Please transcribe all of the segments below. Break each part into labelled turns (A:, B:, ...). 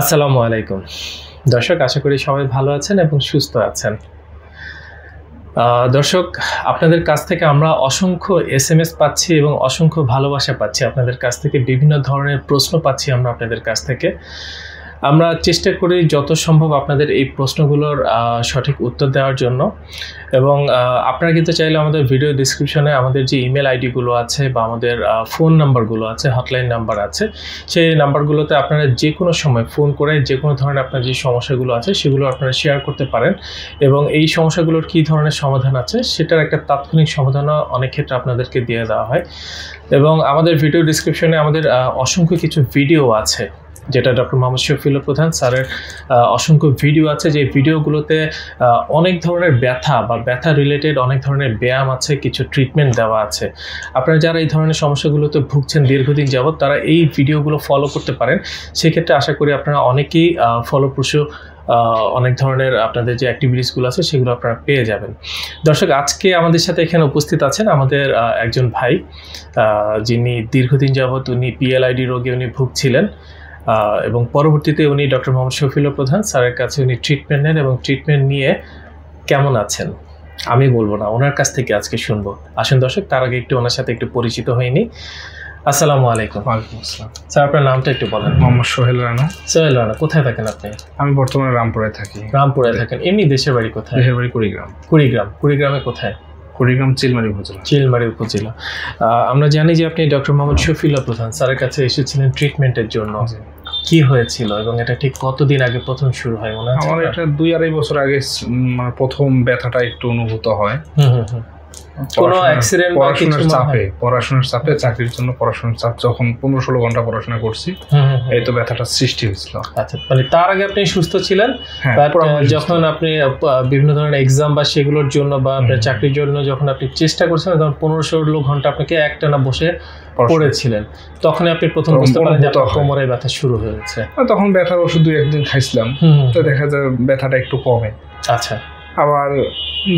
A: আসসালামু আলাইকুম। দর্শক, আশা করি সবাই ভালো আছেন এবং সুস্থ আছেন। দর্শক, আপনাদের কাছ থেকে আমরা অসংখ্য এস এম এস পাচ্ছি এবং অসংখ্য ভালোবাসা পাচ্ছি। আপনাদের কাছ থেকে বিভিন্ন ধরনের প্রশ্ন পাচ্ছি আমরা আপনাদের কাছ থেকে। আমরা চেষ্টা করি যত সম্ভব আপনাদের এই প্রশ্নগুলোর সঠিক উত্তর দেওয়ার জন্য। এবং আপনারা কিন্তু চাইলে আমাদের ভিডিও ডিসক্রিপশনে আমাদের যে ইমেল আইডিগুলো আছে বা আমাদের ফোন নাম্বারগুলো আছে হটলাইন নাম্বার আছে, সেই নাম্বারগুলোতে আপনারা যে কোনো সময় ফোন করে যে কোনো ধরনের আপনার যে সমস্যাগুলো আছে সেগুলো আপনারা শেয়ার করতে পারেন। এবং এই সমস্যাগুলোর কী ধরনের সমাধান আছে সেটার একটা তাৎক্ষণিক সমাধানও অনেক ক্ষেত্রে আপনাদেরকে দিয়ে দেওয়া হয়। এবং আমাদের ভিডিও ডিসক্রিপশনে আমাদের অসংখ্য কিছু ভিডিও আছে। যেটা ডক্টর মোহাম্মদ শফিউল প্রধান স্যারের অসংখ্য ভিডিও আছে। যে ভিডিওগুলোতে অনেক ধরনের ব্যথা বা ব্যথা রিলেটেড অনেক ধরনের ব্যায়াম আছে, কিছু ট্রিটমেন্ট দেওয়া আছে। আপনারা যারা এই ধরনের সমস্যাগুলোতে ভুগছেন দীর্ঘদিন যাবৎ, তারা এই ভিডিওগুলো ফলো করতে পারেন। সেক্ষেত্রে আশা করি আপনারা অনেকেই ফলপ্রসূ অনেক ধরনের আপনাদের যে অ্যাক্টিভিটিসগুলো আছে, সেগুলো আপনারা পেয়ে যাবেন। দর্শক, আজকে আমাদের সাথে এখানে উপস্থিত আছেন আমাদের একজন ভাই যিনি দীর্ঘদিন যাবৎ উনি পিএলআইডি রোগে উনি ভুগছিলেন। এবং পরবর্তীতে উনি ডক্টর মোহাম্মদ শফিল প্রধান স্যারের কাছে উনি ট্রিটমেন্ট নেন এবং ট্রিটমেন্ট নিয়ে কেমন আছেন? আমি বলব না ওনার কাছ থেকে আজকে শুনব। আসুন দর্শক তার আগে একটু ওনার সাথে একটু পরিচিত হয়নি আসসালামু আলাইকুম।
B: ওয়ালাইকুম আসসালাম।
A: স্যার আপনার নামটা একটু বলেন।
B: মোহাম্মদ সোহেল রানা।
A: সোহেল রানা কোথায় থাকেন আপনি?
B: আমি বর্তমানে রামপুরায় থাকি।
A: রামপুরায় থাকেন। এমনি দেশের বাড়ি কোথায়?
B: দেশের বাড়ি কুড়িগ্রাম।
A: কুড়িগ্রাম। কুড়িগ্রামে কোথায়?
B: কুড়িগ্রাম চিলমারি উপজেলা।
A: চিলমারি উপজেলা। আমরা জানি যে আপনি ডক্টর মোহাম্মদ শফিলা প্রধান স্যারের কাছে এসেছিলেন ট্রিটমেন্টের জন্য। কি হয়েছিল এবং এটা ঠিক কতদিন আগে প্রথম শুরু হয় মনে হয়
B: আমার? এটা দুই আড়াই বছর আগে মানে প্রথম ব্যথাটা একটু অনুভূত হয়।
A: হুম হুম। কোনো
B: পড়াশোনার-
A: accident বা কিছু
B: চাপে পড়াশোনার চাপে চাকরির জন্য পড়াশোনার চাপ যখন পনেরো ষোলো ঘণ্টা পড়াশোনা করছি। এই তো ব্যথাটা সৃষ্টি হয়েছিল।
A: আচ্ছা মানে তার আগে আপনি সুস্থ ছিলেন
B: হ্যাঁ
A: যখন আপনি বিভিন্ন ধরনের এক্সাম বা সেগুলোর জন্য বা আপনার চাকরির জন্য যখন আপনি চেষ্টা করছেন তখন পনেরো ষোলো ঘণ্টা আপনাকে একটানা বসে পড়েছিলেন। তখন আপনি প্রথম বুঝতে পারেন যে আপনার কোমরে ব্যথা শুরু হয়েছে।
B: আর তখন ব্যথার ওষুধ দুই একদিন খাইছিলাম তো দেখা যায় ব্যথাটা একটু কমে।
A: আচ্ছা।
B: আবার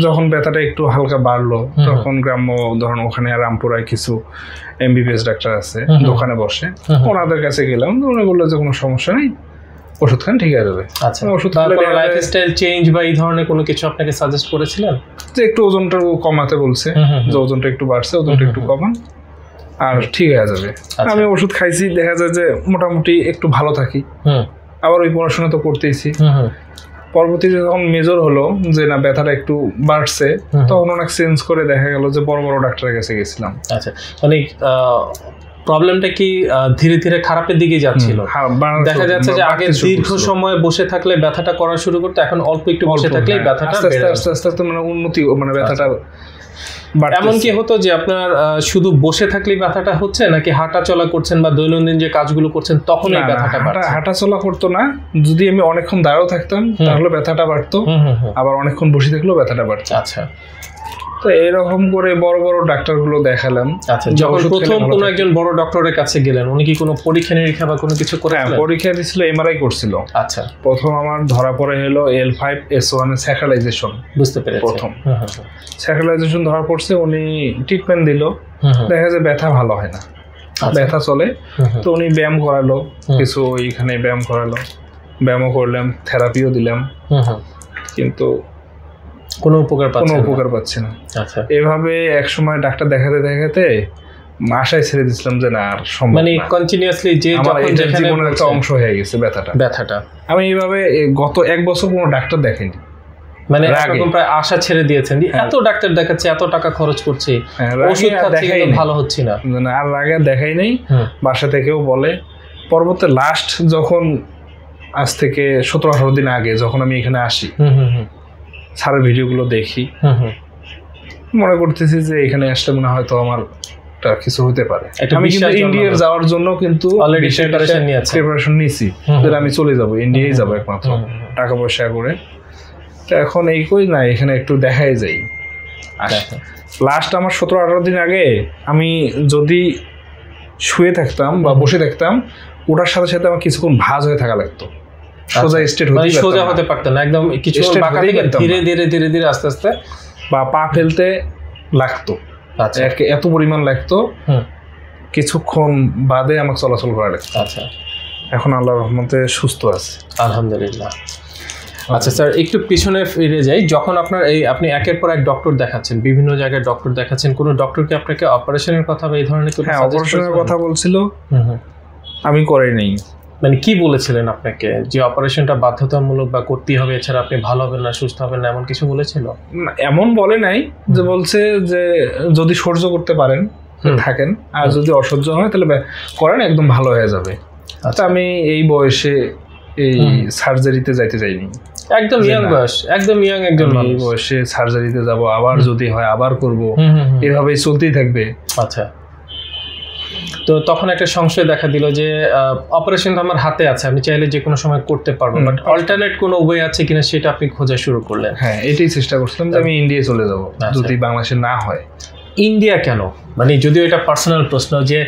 B: যখন ব্যথাটা একটু হালকা বাড়লো তখন গ্রাম্য ধরুন ওখানে রামপুরায় কিছু এমবিবিএস ডাক্তার আছে দোকানে বসে। ওনাদের কাছে গেলাম উনি বলল যে কোনো সমস্যা নেই ওষুধ খান ঠিক হয়ে যাবে।
A: আচ্ছা
B: ওষুধ
A: লাইফস্টাইল চেঞ্জ বা এই ধরনের কোনো কিছু আপনাকে সাজেস্ট করেছিলেন?
B: যে একটু ওজনটা কমাতে বলছে। যে ওজনটা একটু বাড়ছে ওজনটা একটু কমান আর ঠিক হয়ে যাবে।
A: আচ্ছা।
B: আমি ওষুধ খাইছি দেখা যায় যে মোটামুটি একটু ভালো থাকি। আবার ওই পড়াশোনা তো করতেইছি। পরবর্তীতে যখন মেজর হলো যে না ব্যথাটা একটু বাড়ছে তখন অনেক চেঞ্জ করে দেখা গেল যে বড় বড় ডাক্তারের কাছে গেছিলাম।
A: আচ্ছা মানে প্রবলেমটা কি ধীরে ধীরে খারাপের দিকে যাচ্ছিল?
B: হ্যাঁ,
A: দেখা যাচ্ছে যে আগে দীর্ঘ সময় বসে থাকলে ব্যথাটা করা শুরু করতে এখন অল্প একটু বসে থাকলে
B: হ্যাঁ,
A: ব্যথাটা
B: আস্তে আস্তে আস্তে আস্তে আস্তে মানে উন্নতি মানে ব্যথাটা
A: এমন কি হতো যে আপনার আহ, শুধু বসে থাকলে ব্যথাটা হচ্ছে নাকি হাঁটা চলা করছেন বা দৈনন্দিন যে কাজগুলো করছেন তখন এই ব্যথাটা বাড়ছে?
B: হাঁটা চলা করতো না। যদি আমি অনেকক্ষণ দাঁড়াও থাকতাম তাহলে ব্যথাটা বাড়তো। আবার অনেকক্ষণ বসে থাকলেও ব্যথাটা বাড়ত
A: আচ্ছা।
B: তো এরকম করে বড় বড় ডাক্তারগুলো দেখালাম।
A: আচ্ছা যখন প্রথম কোনো একজন বড় ডক্টরের কাছে গেলেন উনি কি কোনো পরীক্ষা নিরীক্ষা বা কোনো কিছু করে
B: হ্যাঁ পরীক্ষা দিছিল এমআরআই করছিল।
A: আচ্ছা।
B: প্রথম আমার ধরা পড়ে হলো L five S one sacralization
A: বুঝতে পেরেছি।
B: প্রথম।
A: হুম হুম।
B: স্যাকালাইজেশন ধরা পড়ছে উনি ট্রিটমেন্ট দিল। দেখা যায় ব্যথা ভালো হয় না।
A: আচ্ছা।
B: ব্যথা চলে। তো উনি ব্যায়াম করালো। কিছু ওইখানে ব্যায়াম করালো। ব্যায়ামও করলাম থেরাপিও দিলাম। কিন্তু
A: কোনো উপকার
B: কোনো উপকার পাচ্ছি না।
A: আচ্ছা।
B: এভাবে এক সময় ডাক্তার দেখাতে দেখাতে আশায় ছেড়ে দিছিলাম যে না আর সম্ভব
A: মানে কন্টিনিউয়াসলি যে
B: জীবনের একটা অংশ হয়ে গেছে ব্যথাটা।
A: ব্যথাটা।
B: আমি এইভাবে গত এক বছর কোনো ডাক্তার দেখেনি
A: মানে
B: রাগে।
A: একরকম প্রায় আশা ছেড়ে দিয়েছেন
B: হ্যাঁ।
A: এত ডাক্তার দেখাচ্ছে এত টাকা খরচ করছে
B: হ্যাঁ,
A: ওষুধ খাচ্ছি কিন্তু ভালো হচ্ছে না।
B: মানে আর আগে দেখাই নাই। বাসা থেকেও বলে। পরবর্তী লাস্ট যখন আজ থেকে সতেরো আঠারো দিন আগে যখন আমি এখানে আসি
A: হুম হুম হুম।
B: স্যারের ভিডিওগুলো দেখি। মনে করতেছি যে এখানে আসলে মনে হয়তো আমার কিছু হতে পারে। আমি কিন্তু ইন্ডিয়ার যাওয়ার জন্য কিন্তু
A: preparation
B: প্রিপারেশন নিয়েছি। যে আমি চলে যাব ইন্ডিয়াই যাব একমাত্র। টাকা পয়সা করে। তো এখন এই কই না এখানে একটু দেখাই যাই। লাস্ট আমার সতেরো আঠারো দিন আগে আমি যদি শুয়ে থাকতাম বা বসে থাকতাম ওটার সাথে সাথে আমার কিছুক্ষণ ভাজ হয়ে থাকা লাগতো। সোজা স্টেট
A: মানে
B: হতে
A: সোজা হতে পারতেন না একদম কিছু বাঁকা থেকে ধীরে ধীরে ধীরে ধীরে আস্তে আস্তে
B: বা পা ফেলতে লাগতো।
A: আচ্ছা।
B: এত পরিমাণ লাগতো কিছুক্ষণ বাদে আমাকে চলাচল করা লাগতো।
A: আচ্ছা।
B: এখন আল্লাহর রহমতে সুস্থ আছে।
A: আলহামদুলিল্লাহ। আচ্ছা স্যার একটু পিছনে ফিরে যাই। যখন আপনার এই আপনি একের পর এক ডক্টর দেখাচ্ছেন বিভিন্ন জায়গায় ডক্টর দেখাচ্ছেন কোনো ডক্টর কি আপনাকে অপারেশনের কথা বা এই ধরনের
B: হ্যাঁ অপারেশনের কথা বলছিল। আমি করাই নেই।
A: মানে কি বলেছিলেন আপনাকে? যে অপারেশনটা বাধ্যতামূলক বা করতেই হবে এছাড়া আপনি ভালো হবেন না সুস্থ হবেন না এমন কিছু বলেছিল?
B: এমন বলে নাই যে বলছে যে যদি সহ্য করতে পারেন থাকেন আর যদি অসহ্য হয় তাহলে করেন একদম ভালো হয়ে যাবে।
A: আচ্ছা।
B: আমি এই বয়সে এই। সার্জারিতে যাইতে চাইনি।
A: একদম ইয়াং বয়স একদম ইয়াং একজন
B: এই বয়সে সার্জারিতে যাব আবার যদি হয় আবার করব। এভাবেই চলতেই থাকবে।
A: আচ্ছা। তো তখন একটা সংশয় দেখা দিল যে অপারেশন তো আমার হাতে আছে আমি চাইলে যে কোনো সময় করতে পারব। বাট অল্টারনেট কোনো ওয়ে আছে কিনা সেটা আপনি খোঁজা শুরু করলেন।
B: হ্যাঁ এটাই চেষ্টা করছিলাম যে আমি ইন্ডিয়া চলে যাব
A: আচ্ছা।
B: যদি বাংলাদেশে না হয়।
A: ইন্ডিয়া কেন? মানে যদিও এটা পার্সোনাল প্রশ্ন যে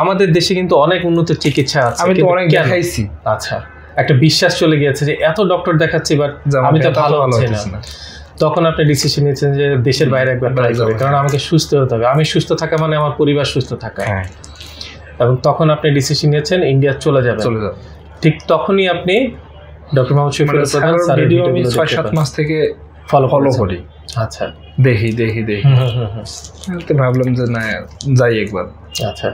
A: আমাদের দেশে কিন্তু অনেক উন্নত চিকিৎসা আছে
B: আমি তো অনেক দেখাইছি।
A: আচ্ছা একটা বিশ্বাস চলে গিয়েছে যে এত ডক্টর দেখাচ্ছি বাট আমি তো ভালো হচ্ছে না। তখন আপনি ডিসিশন নিয়েছেন যে দেশের বাইরে একবার ট্রাই করি কারণ আমাকে সুস্থ হতে হবে। আমি সুস্থ থাকা মানে আমার পরিবার সুস্থ থাকা।
B: হ্যাঁ।
A: এবং তখন আপনি ডিসিশন নিয়েছেন ইন্ডিয়া চলে যাবেন।
B: চলে যাব।
A: ঠিক তখনই আপনি ডক্টর মোহাম্মদ শফিউল প্রধান
B: স্যারের ভিডিও আমি
A: ভিডিওগুলো
B: ছয়
A: দেখতে
B: সাত
A: পান।
B: মাস থেকে
A: ফলো
B: ফলো করি।
A: আচ্ছা।
B: দেখি দেখি দেখি। তো ভাবলাম যে না যাই একবার।
A: আচ্ছা।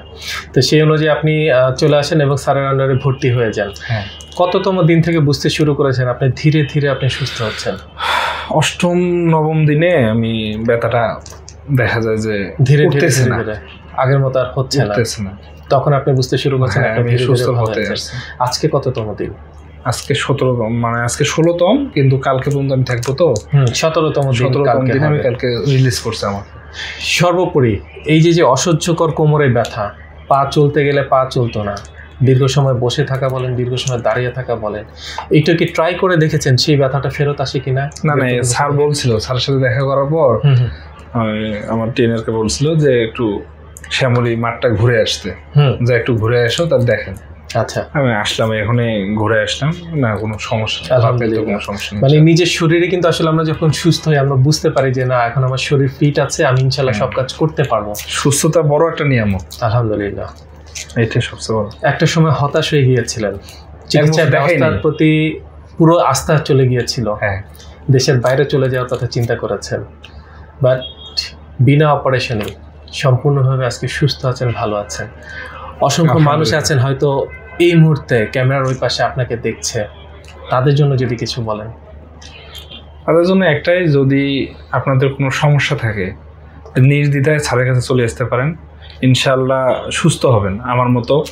A: তো সেই অনুযায়ী আপনি চলে আসেন এবং স্যারের আন্ডারে ভর্তি হয়ে যান।
B: হ্যাঁ।
A: কততম দিন থেকে বুঝতে শুরু করেছেন? আপনি ধীরে ধীরে আপনি সুস্থ হচ্ছেন।
B: অষ্টম নবম দিনে আমি ব্যথাটা দেখা যায় যে
A: ধীরে ধীরে আগের মতো আর হচ্ছে না।
B: না।
A: তখন আপনি বুঝতে শুরু করছেন
B: হ্যাঁ, আমি সুস্থ হতে
A: আজকে কততম দিন?
B: আজকে সতেরোতম মানে আজকে ষোলোতম কিন্তু কালকে পর্যন্ত আমি থাকব তো।
A: সতেরোতম
B: সতেরোতম দিন আমি কালকে রিলিজ করছে আমার
A: সর্বোপরি এই যে যে অসহ্যকর কোমরের ব্যথা পা চলতে গেলে পা চলতো না দীর্ঘ সময় বসে থাকা বলেন দীর্ঘ সময় দাঁড়িয়ে থাকা বলেন এইটা কি ট্রাই করে দেখেছেন সেই ব্যথাটা ফেরত আসে কিনা?
B: না না স্যার বলছিল স্যারের সাথে দেখা করার পর আমার ট্রেনারকে বলছিল যে একটু শ্যামলী মাঠটা ঘুরে আসতে।
A: হুম।
B: যে একটু ঘুরে আসো তার দেখেন।
A: আচ্ছা।
B: আমি আসলাম এখনই ঘুরে আসলাম না কোনো সমস্যা কোনো সমস্যা
A: মানে নিজের শরীরে কিন্তু আসলে আমরা যখন সুস্থ হই আমরা বুঝতে পারি যে না এখন আমার শরীর ফিট আছে আমি ইনশাল্লাহ সব কাজ করতে পারব।
B: সুস্থতা বড় একটা নিয়ামক
A: আলহামদুলিল্লাহ।
B: এটাই সবচেয়ে বড়।
A: একটা সময় হতাশ হয়ে গিয়েছিলেন। চিকিৎসা ব্যবস্থার প্রতি পুরো আস্থা চলে গিয়েছিল।
B: হ্যাঁ।
A: দেশের বাইরে চলে যাওয়ার কথা চিন্তা করেছেন। বাট বিনা অপারেশনে সম্পূর্ণভাবে আজকে সুস্থ আছেন ভালো আছেন। অসংখ্য মানুষ আছেন হয়তো এই মুহূর্তে ক্যামেরার ওই পাশে আপনাকে দেখছে। তাদের জন্য যদি কিছু বলেন।
B: তাদের জন্য একটাই যদি আপনাদের কোনো সমস্যা থাকে নির্দ্বিধায় স্যারের কাছে চলে আসতে পারেন। ইনশাল্লাহ সুস্থ হবেন। আমার মতো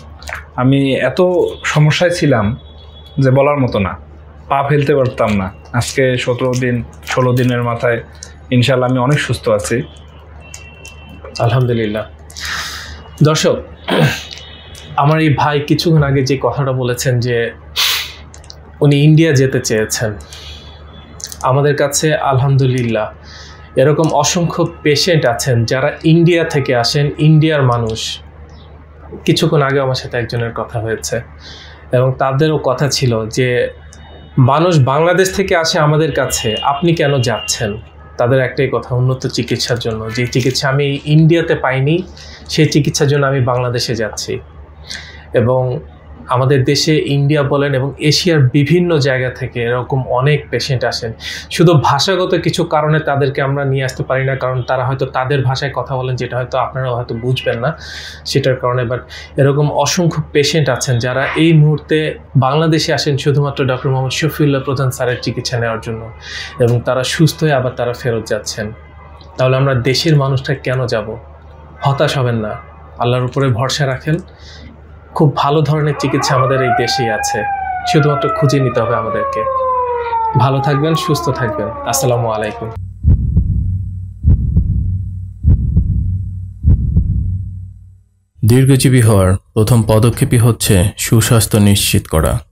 B: আমি এত সমস্যায় ছিলাম যে বলার মতো না। পা ফেলতে পারতাম না। আজকে সতেরো দিন ষোলো দিনের মাথায় ইনশাল্লাহ আমি অনেক সুস্থ আছি।
A: আলহামদুলিল্লাহ। দর্শক, আমার এই ভাই কিছুক্ষণ আগে যে কথাটা বলেছেন যে উনি ইন্ডিয়া যেতে চেয়েছেন, আমাদের কাছে আলহামদুলিল্লাহ এরকম অসংখ্য পেশেন্ট আছেন যারা ইন্ডিয়া থেকে আসেন, ইন্ডিয়ার মানুষ। কিছুক্ষণ আগে আমার সাথে একজনের কথা হয়েছে এবং তাদেরও কথা ছিল যে, মানুষ বাংলাদেশ থেকে আসে আমাদের কাছে, আপনি কেন যাচ্ছেন? তাদের একটাই কথা, উন্নত চিকিৎসার জন্য। যে চিকিৎসা আমি ইন্ডিয়াতে পাইনি, সেই চিকিৎসার জন্য আমি বাংলাদেশে যাচ্ছি। এবং আমাদের দেশে ইন্ডিয়া বলেন এবং এশিয়ার বিভিন্ন জায়গা থেকে এরকম অনেক পেশেন্ট আসেন। শুধু ভাষাগত কিছু কারণে তাদেরকে আমরা নিয়ে আসতে পারি না, কারণ তারা হয়তো তাদের ভাষায় কথা বলেন যেটা হয়তো আপনারা হয়তো বুঝবেন না সেটার কারণে বাট এরকম অসংখ্য পেশেন্ট আছেন যারা এই মুহূর্তে বাংলাদেশে আসেন শুধুমাত্র ডক্টর মোহাম্মদ শফিউল্লাহ প্রধান স্যারের চিকিৎসা নেওয়ার জন্য এবং তারা সুস্থ হয়ে আবার তারা ফেরত যাচ্ছেন। তাহলে আমরা দেশের মানুষটা কেন যাব? হতাশ হবেন না। আল্লাহর উপরে ভরসা রাখেন। খুব ভালো ধরনের চিকিৎসা আমাদের এই দেশেই আছে। শুধুমাত্র খুঁজে নিতে হবে আমাদেরকে। ভালো থাকবেন, সুস্থ থাকবেন। আসসালামু আলাইকুম।
C: দীর্ঘজীবী হওয়ার প্রথম পদক্ষেপই হচ্ছে সুস্বাস্থ্য নিশ্চিত করা।